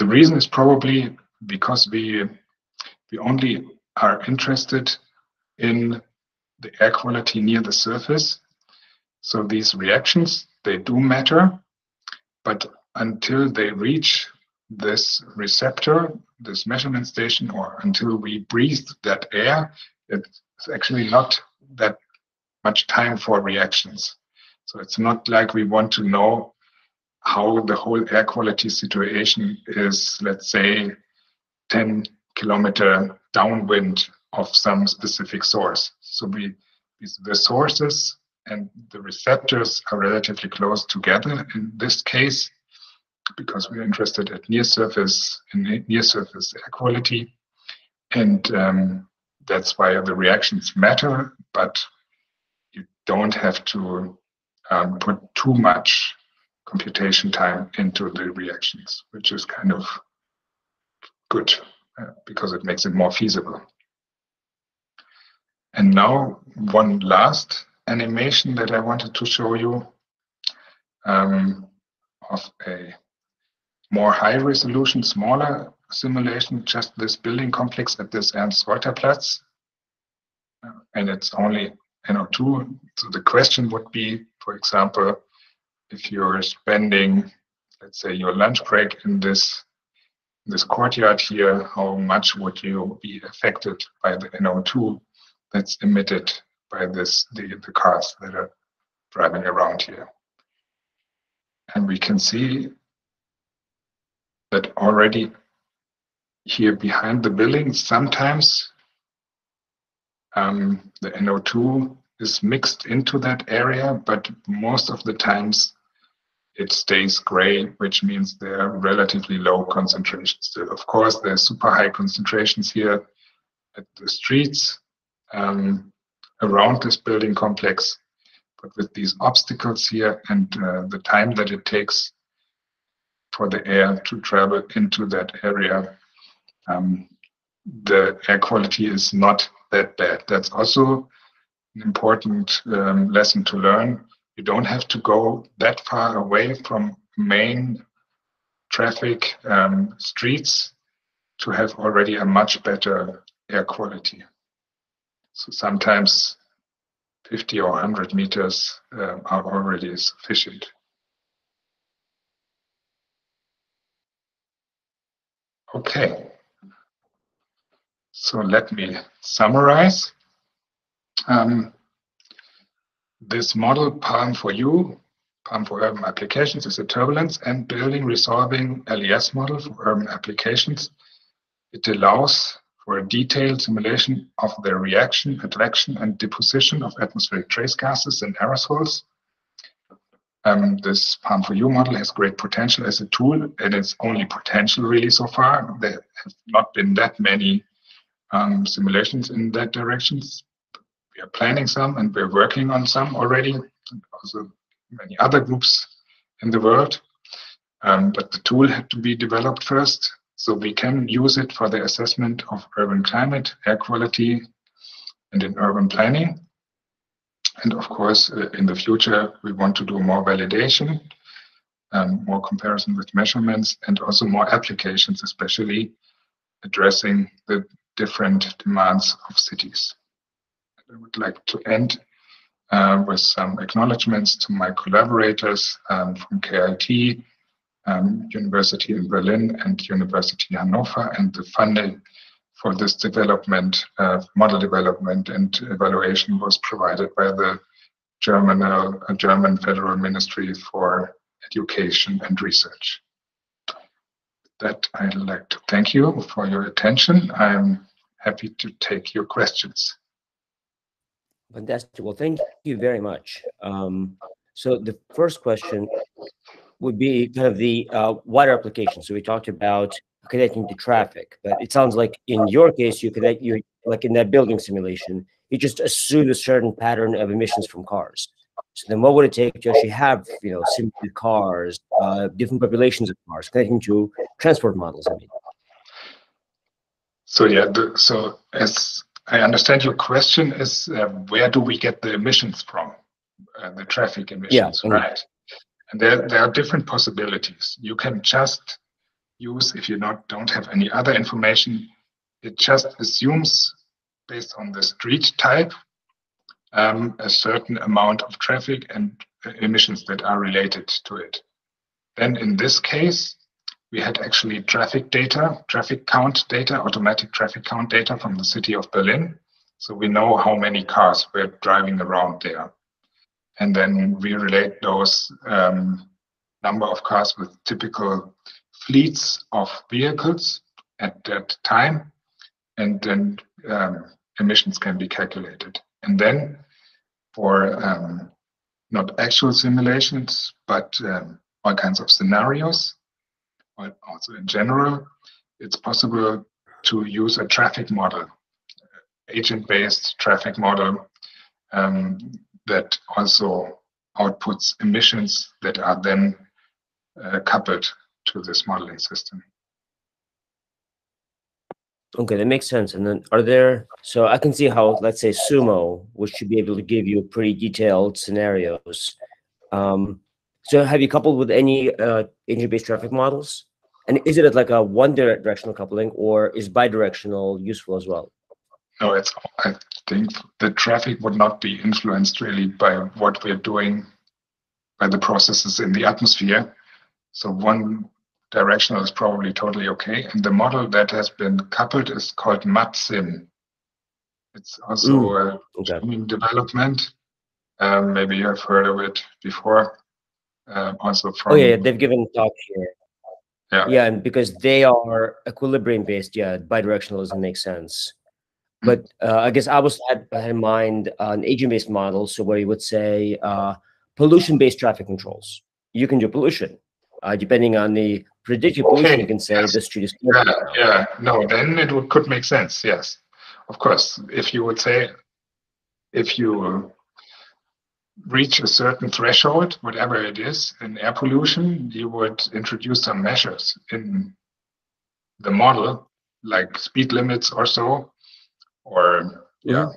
The reason is probably because we we only are interested in the air quality near the surface. So these reactions, they do matter, but until they reach this receptor, this measurement station, or until we breathe that air, it's actually not that much time for reactions. So it's not like we want to know how the whole air quality situation is, let's say, 10 kilometer downwind of some specific source. So we the sources and the receptors are relatively close together in this case because we're interested at near surface in near surface air quality and um, that's why the reactions matter but you don't have to um, put too much computation time into the reactions which is kind of good uh, because it makes it more feasible and now one last animation that I wanted to show you um, of a more high resolution, smaller simulation, just this building complex at this Ernst-Reuter-Platz. Uh, and it's only NO2. So the question would be, for example, if you're spending, let's say, your lunch break in this this courtyard here, how much would you be affected by the NO2 that's emitted by this the, the cars that are driving around here. And we can see that already here behind the building, sometimes um, the NO2 is mixed into that area, but most of the times it stays gray, which means there are relatively low concentrations still. Of course, there's super high concentrations here at the streets, um, around this building complex. But with these obstacles here and uh, the time that it takes for the air to travel into that area, um, the air quality is not that bad. That's also an important um, lesson to learn. You don't have to go that far away from main traffic um, streets to have already a much better air quality. So sometimes 50 or 100 meters uh, are already sufficient. Okay. So let me summarize. Um, this model, Palm for You, PALM for Urban Applications, is a turbulence and building resolving LES model for urban applications. It allows for a detailed simulation of the reaction, attraction, and deposition of atmospheric trace gases and aerosols. Um, this PALM-4U model has great potential as a tool, and it's only potential really so far. There have not been that many um, simulations in that direction. We are planning some, and we're working on some already, and also many other groups in the world. Um, but the tool had to be developed first, so we can use it for the assessment of urban climate, air quality, and in urban planning. And of course, uh, in the future, we want to do more validation, um, more comparison with measurements, and also more applications, especially addressing the different demands of cities. I would like to end uh, with some acknowledgements to my collaborators um, from KIT, um, University in Berlin and University Hannover, and the funding for this development, uh, model development and evaluation was provided by the German, uh, German Federal Ministry for Education and Research. That I'd like to thank you for your attention. I'm happy to take your questions. Fantastic. Well, thank you very much. Um, so the first question would be kind of the uh, wider application. So we talked about connecting to traffic, but it sounds like in your case, you connect you like in that building simulation, you just assume a certain pattern of emissions from cars. So then what would it take to actually have, you know, simulated cars, uh, different populations of cars connecting to transport models? I mean. So yeah, the, so as I understand your question is uh, where do we get the emissions from? Uh, the traffic emissions, Yeah, right? And there, there are different possibilities. You can just use, if you not don't have any other information, it just assumes based on the street type um, a certain amount of traffic and uh, emissions that are related to it. Then in this case, we had actually traffic data, traffic count data, automatic traffic count data from the city of Berlin. So we know how many cars were driving around there. And then we relate those um, number of cars with typical fleets of vehicles at that time. And then um, emissions can be calculated. And then for um, not actual simulations, but um, all kinds of scenarios, but also in general, it's possible to use a traffic model, agent-based traffic model um, that also outputs emissions that are then uh, coupled to this modeling system. Okay, that makes sense. And then are there, so I can see how, let's say SUMO, which should be able to give you pretty detailed scenarios. Um, so have you coupled with any uh, agent-based traffic models? And is it like a one directional coupling or is bidirectional useful as well? No, it's, I think the traffic would not be influenced really by what we're doing by the processes in the atmosphere. So one directional is probably totally okay. And the model that has been coupled is called MATSim. It's also Mm, a Okay. Development. Um, maybe you have heard of it before. Um, also from Oh yeah, yeah, they've given talk here. Yeah. Yeah, and because they are equilibrium based, yeah, bidirectional doesn't make sense. But uh, I guess I was had, had in mind an agent based model, so where you would say uh, pollution based traffic controls. You can do pollution, uh, depending on the predicted pollution. You can say yes. the street is Yeah, now. yeah, no, then it would, could make sense. Yes, of course. If you would say, if you reach a certain threshold, whatever it is, in air pollution, you would introduce some measures in the model, like speed limits or so, or yeah,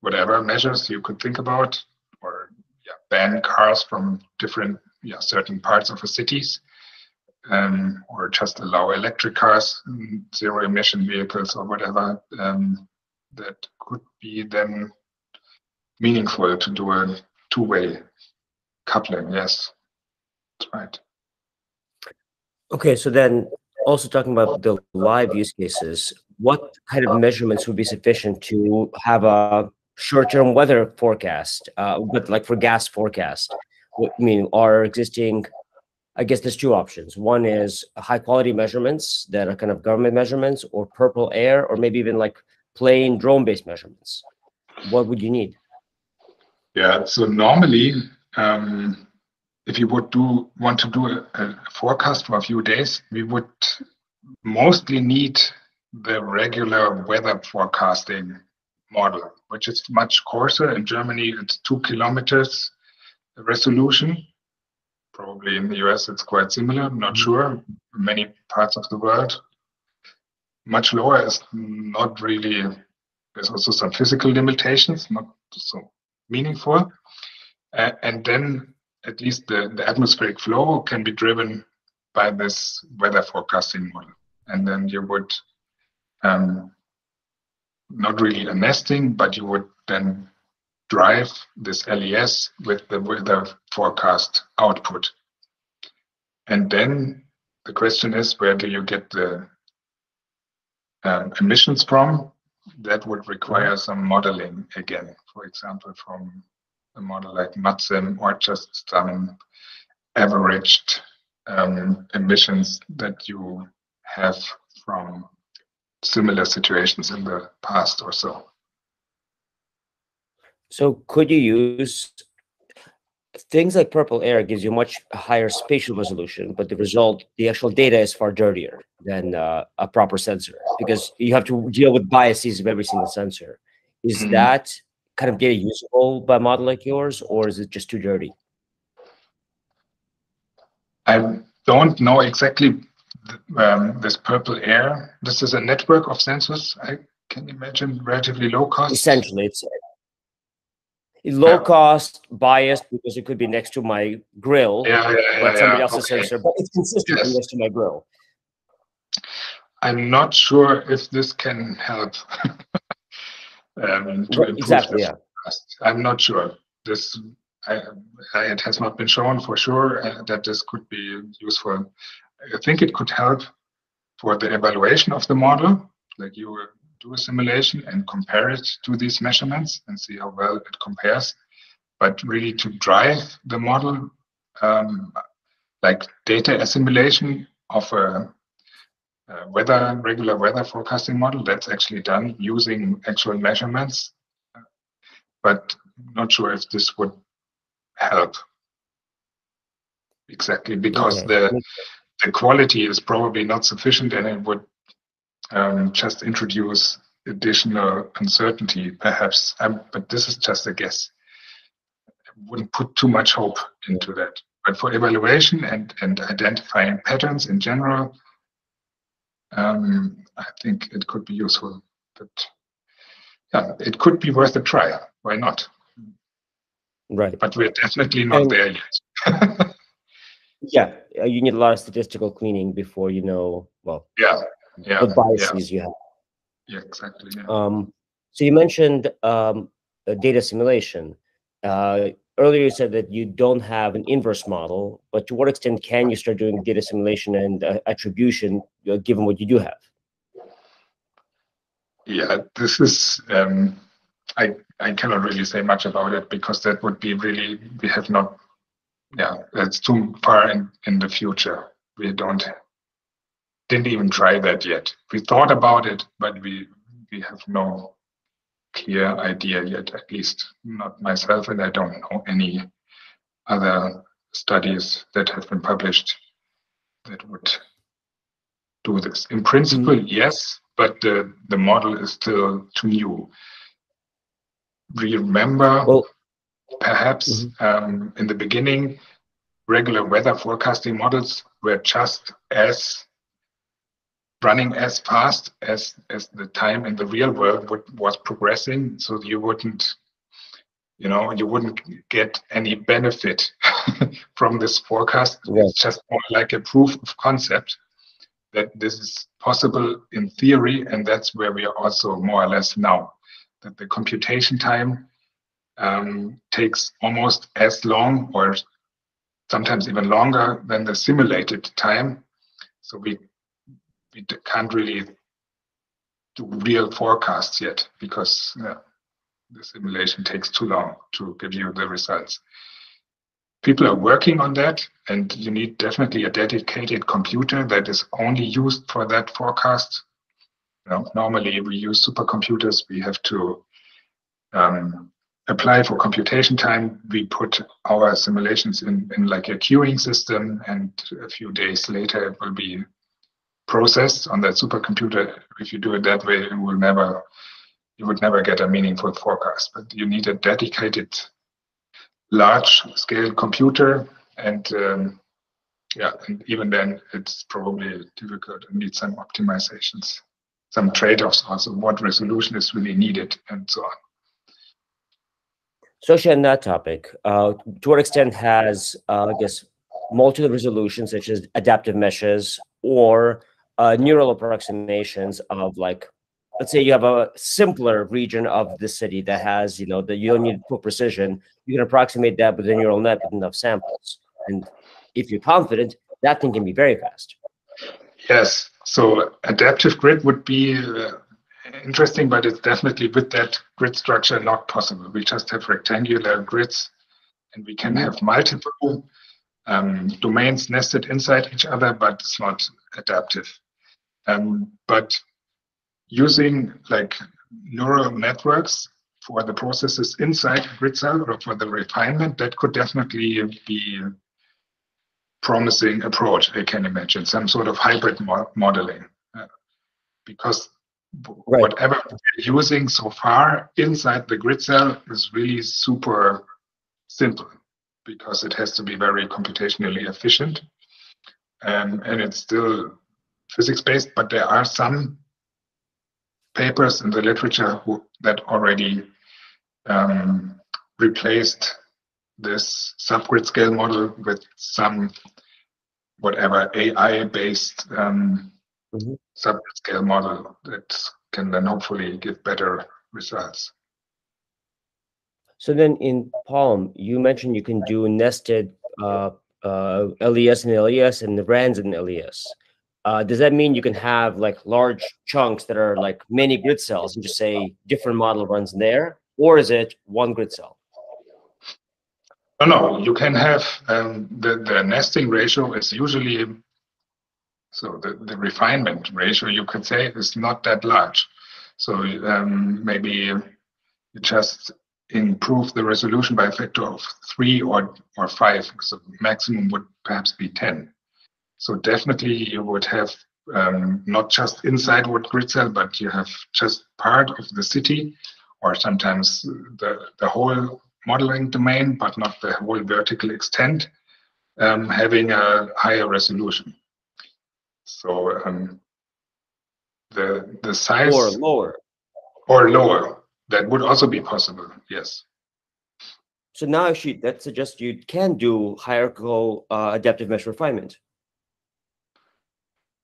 whatever measures you could think about, or yeah, ban cars from different yeah certain parts of the cities um, or just allow electric cars, zero emission vehicles, or whatever, um, that could be then meaningful to do a two way coupling. Yes, that's right. Okay, so then also talking about the live use cases, what kind of measurements would be sufficient to have a short-term weather forecast, uh, but like for gas forecast? I mean, our existing, I guess there's two options. One is high-quality measurements that are kind of government measurements, or PurpleAir, or maybe even like plain drone-based measurements. What would you need? Yeah. So normally, um, if you would do want to do a, a forecast for a few days, we would mostly need the regular weather forecasting model, which is much coarser. In Germany, it's two kilometers resolution. Probably in the US, it's quite similar. I'm not sure. Many parts of the world, much lower is not really. There's also some physical limitations, not so meaningful. Uh, and then at least the, the atmospheric flow can be driven by this weather forecasting model. And then you would um, not really a nesting, but you would then drive this LES with the weather forecast output. And then the question is, where do you get the um, emissions from? That would require some modeling again, for example, from a model like MATSim or just some averaged um, emissions that you have from similar situations in the past or so. So could you use things like PurpleAir gives you much higher spatial resolution, but the result, the actual data is far dirtier than uh, a proper sensor because you have to deal with biases of every single sensor. Is Mhm. that kind of data usable by a model like yours, or is it just too dirty? I don't know exactly um, this purple air. This is a network of sensors. I can imagine relatively low cost. Essentially, it's low cost, biased because it could be next to my grill, yeah, yeah, yeah, but somebody else's okay. sensor, but it's consistent Yes. next to my grill. I'm not sure if this can help <laughs> um, to Right, improve exactly, yeah. I'm not sure. This I, I, it has not been shown for sure uh, that this could be useful. I think it could help for the evaluation of the model, like you will do a simulation and compare it to these measurements and see how well it compares. But really to drive the model, um, like data assimilation of a uh, weather regular weather forecasting model that's actually done using actual measurements but not sure if this would help exactly because Okay. the the quality is probably not sufficient and it would um, just introduce additional uncertainty perhaps um, but this is just a guess I wouldn't put too much hope into that but for evaluation and and identifying patterns in general um, I think it could be useful. But yeah, it could be worth a try. Why not? Right. But we're definitely not And- there yet. <laughs> Yeah. uh, You need a lot of statistical cleaning before you know, well, yeah, yeah, what biases you have. yeah, exactly. Yeah. Um, so you mentioned um, data assimilation. Uh, earlier you said that you don't have an inverse model, but to what extent can you start doing data assimilation and uh, attribution uh, given what you do have? yeah, this is. Um, I I cannot really say much about it because that would be really we have not. Yeah, that's too far in in the future. We don't didn't even try that yet. We thought about it, but we we have no clear idea yet. At least not myself, and I don't know any other studies that have been published that would do this. In principle, yes, but the the model is still too new. Remember, Well, perhaps um, in the beginning, regular weather forecasting models were just as running as fast as as the time in the real world would, was progressing. So you wouldn't, you know, you wouldn't get any benefit <laughs> from this forecast. It's just more like a proof of concept that this is possible in theory, and that's where we are also more or less now. That the computation time um, takes almost as long, or sometimes even longer than the simulated time. So we we can't really do real forecasts yet because the simulation takes too long to give you the results. People are working on that, and you need definitely a dedicated computer that is only used for that forecast. You know, normally, we use supercomputers. We have to um, apply for computation time. We put our simulations in, in like a queuing system, and a few days later, it will be processed on that supercomputer. If you do it that way, you will never, you would never get a meaningful forecast. But you need a dedicated, large-scale computer, and um, yeah, and even then, it's probably difficult and needs some optimizations, some trade-offs also. What resolution is really needed, and so on. So on that topic, uh, to what extent has, uh, I guess, multiple resolutions such as adaptive meshes or uh, neural approximations of like, let's say you have a simpler region of the city that has, you know, that you don't need full precision. You can approximate that with a neural net with enough samples. And if you're confident, that thing can be very fast. Yes. So adaptive grid would be uh, interesting, but it's definitely with that grid structure not possible. We just have rectangular grids, and we can have multiple um, domains nested inside each other, but it's not adaptive. Um, but using like neural networks for the processes inside grid cell or for the refinement, that could definitely be a promising approach. I can imagine some sort of hybrid mo- modeling, uh, because right. whatever we're using so far inside the grid cell is really super simple because it has to be very computationally efficient. Um, and it's still physics based, but there are some papers in the literature who, that already um, replaced this subgrid scale model with some whatever AI based um, mm-hmm. subgrid scale model that can then hopefully give better results. So then in PALM, you mentioned you can do nested uh, uh, LES and LES and the RANS and LES. Uh, does that mean you can have like large chunks that are like many grid cells and just say different model runs there? Or is it one grid cell? No, no, you can have um, the, the nesting ratio is usually, so the, the refinement ratio, you could say, is not that large. So um, maybe you just improve the resolution by a factor of three or, or five. So maximum would perhaps be 10. So definitely you would have um, not just inside what grid cell, but you have just part of the city or sometimes the, the whole modeling domain, but not the whole vertical extent, um, having a higher resolution. So um, the the size or lower or lower that would also be possible. Yes. So now actually that suggests you can do hierarchical uh, adaptive mesh refinement.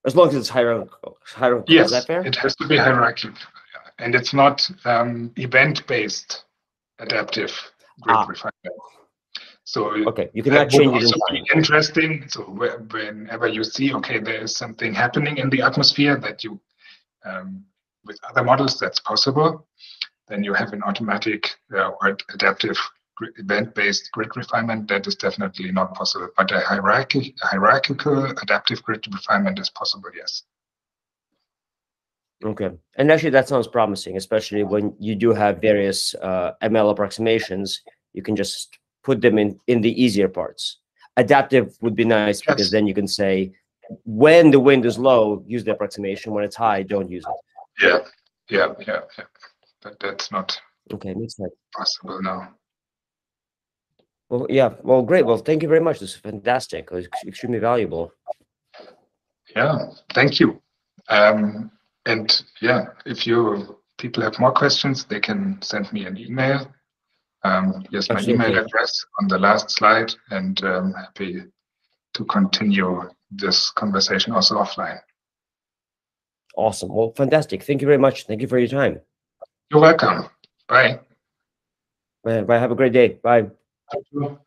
As long as it's hierarchical. hierarchical. Yes, it has to be hierarchical. And it's not um, event-based adaptive grid ah. refinement. So okay, you cannot change it. Also be interesting. So whenever you see, okay, there is something happening in the atmosphere that you, um, with other models, that's possible then you have an automatic uh, or adaptive event-based grid refinement that is definitely not possible. But a hierarchy, hierarchical adaptive grid refinement is possible, yes. Okay, and actually that sounds promising, especially when you do have various uh, ML approximations. You can just put them in in the easier parts. Adaptive would be nice yes. because then you can say when the wind is low, use the approximation. When it's high, don't use it. Yeah, yeah, yeah, yeah but that's not okay makes sense possible now well yeah well great well thank you very much this is fantastic it was extremely valuable yeah thank you um, and yeah if you people have more questions they can send me an email um, yes my Absolutely. email address on the last slide and um, happy to continue this conversation also offline awesome well fantastic thank you very much thank you for your time you're welcome. Bye. Bye. Have a great day. Bye. Chao.